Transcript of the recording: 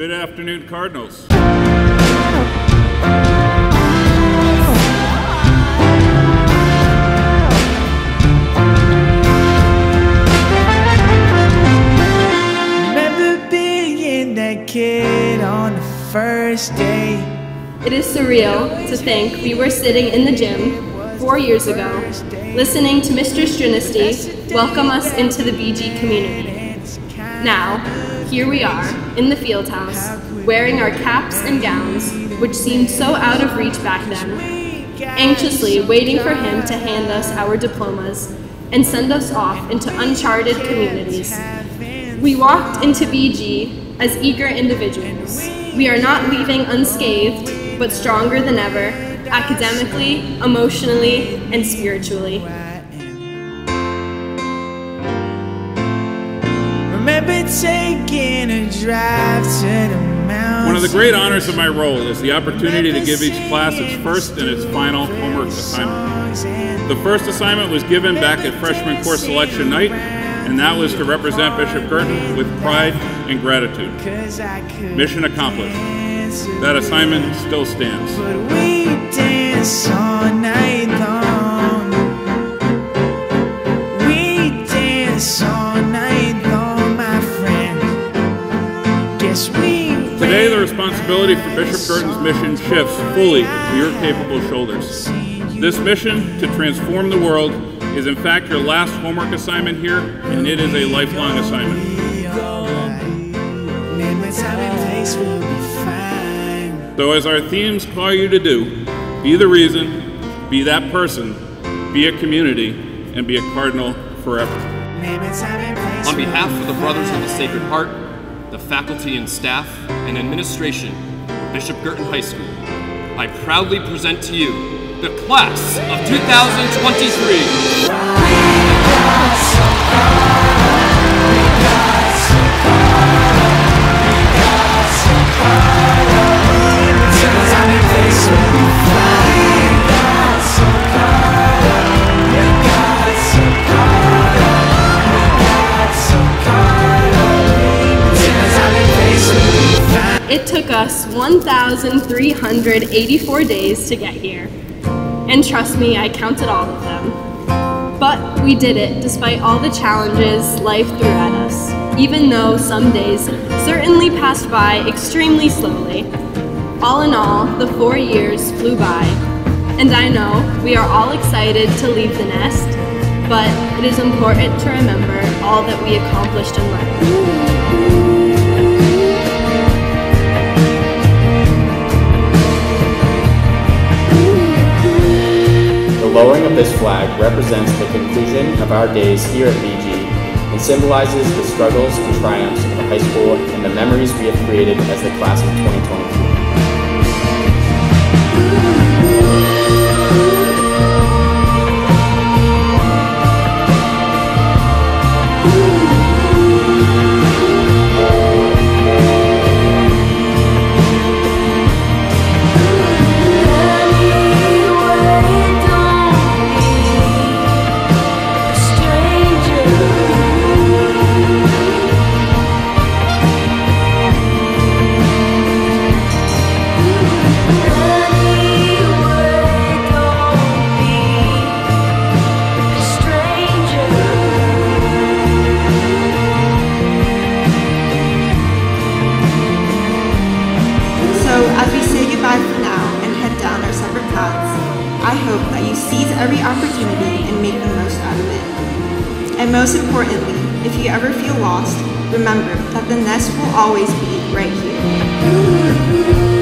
Good afternoon, Cardinals. Remember being that kid on the first day. It is surreal to think we were sitting in the gym four years ago, listening to Mr. Strinisty welcome us into the BG community. Now, here we are in the field house, wearing our caps and gowns, which seemed so out of reach back then, anxiously waiting for him to hand us our diplomas and send us off into uncharted communities. We walked into BG as eager individuals. We are not leaving unscathed, but stronger than ever, academically, emotionally, and spiritually. One of the great honors of my role is the opportunity to give each class its first and its final homework assignment. The first assignment was given back at freshman course selection night, and that was to represent Bishop Guertin with pride and gratitude. Mission accomplished. That assignment still stands. Today, the responsibility for Bishop Guertin's mission shifts fully to your capable shoulders. This mission to transform the world is, in fact, your last homework assignment here, and it is a lifelong assignment. Remember time and place will be fine. So, as our themes call you to do, be the reason, be that person, be a community, and be a cardinal forever. Remember time and place On behalf of the Brothers of the Sacred Heart, the faculty and staff, and administration of Bishop Guertin High School, I proudly present to you the class of 2023. It took us 1,384 days to get here. And trust me, I counted all of them. But we did it despite all the challenges life threw at us, even though some days certainly passed by extremely slowly. All in all, the four years flew by. And I know we are all excited to leave the nest, but it is important to remember all that we accomplished in life. Lowering of this flag represents the conclusion of our days here at BG and symbolizes the struggles and triumphs of high school and the memories we have created as the class of 2023. Every opportunity and make the most out of it. And most importantly, if you ever feel lost, remember that the nest will always be right here.